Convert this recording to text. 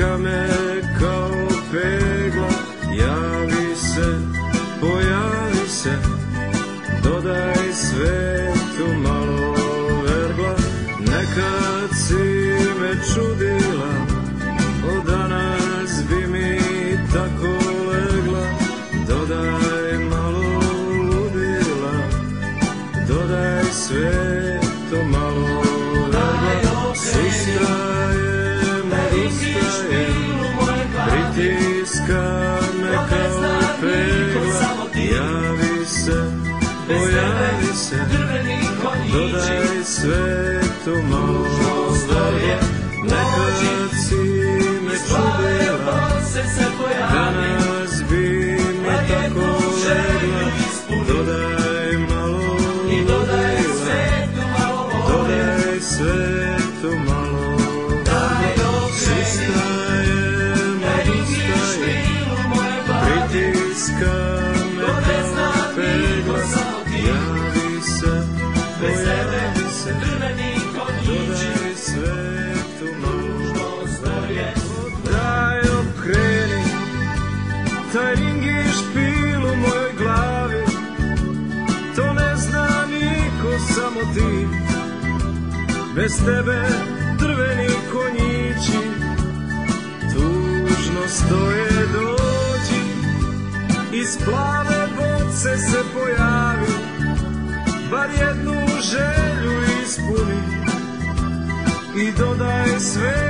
čeka me kao pegla, javi se, pojavi se, dodaj svetu malo vergla, nekad si me čudila, od danas bi mi tako legla, dodaj malo ludila, dodaj svetu malo vergla, Pritiska me kao pegla Javi se, pojavi se. Dodaj sve to malo Taj ring je špil u mojoj glavi. To ne zna niko, samo ti. Bez tebe drveni konjići Tužno stoje dođi Iz plave boce se pojavi Bar jednu želju ispuni. I dodaj svetu